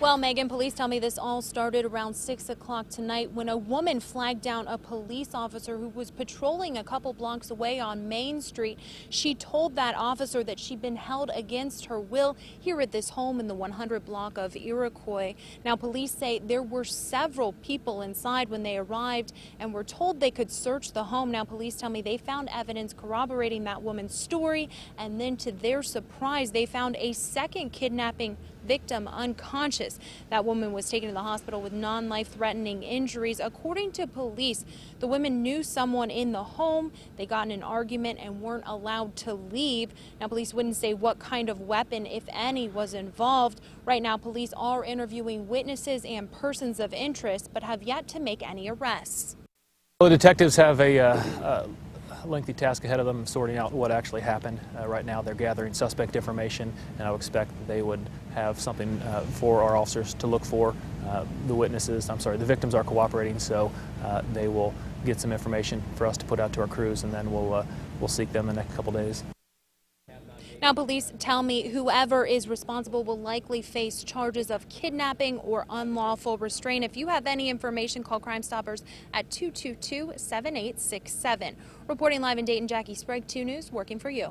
Well, Megan, police tell me this all started around 6 o'clock tonight when a woman flagged down a police officer who was patrolling a couple blocks away on Main Street. She told that officer that she'd been held against her will here at this home in the 100 block of Iroquois. Now, police say there were several people inside when they arrived and were told they could search the home. Now, police tell me they found evidence corroborating that woman's story, and then to their surprise, they found a second kidnapping victim unconscious. That woman was taken to the hospital with non life threatening injuries. According to police, the women knew someone in the home. They got in an argument and weren't allowed to leave. Now, police wouldn't say what kind of weapon, if any, was involved. Right now, police are interviewing witnesses and persons of interest, but have yet to make any arrests. Well, the detectives have a uh, uh, lengthy task ahead of them sorting out what actually happened. Uh, right now, they're gathering suspect information, and I would expect they would have something uh, for our officers to look for. Uh, the witnesses, I'm sorry, the victims are cooperating, so uh, they will get some information for us to put out to our crews, and then we'll we'll seek them in the next couple days. Now, police tell me whoever is responsible will likely face charges of kidnapping or unlawful restraint. If you have any information, call Crime Stoppers at 222 7867. Reporting live in Dayton, Jackie Sprague, 2 News, working for you.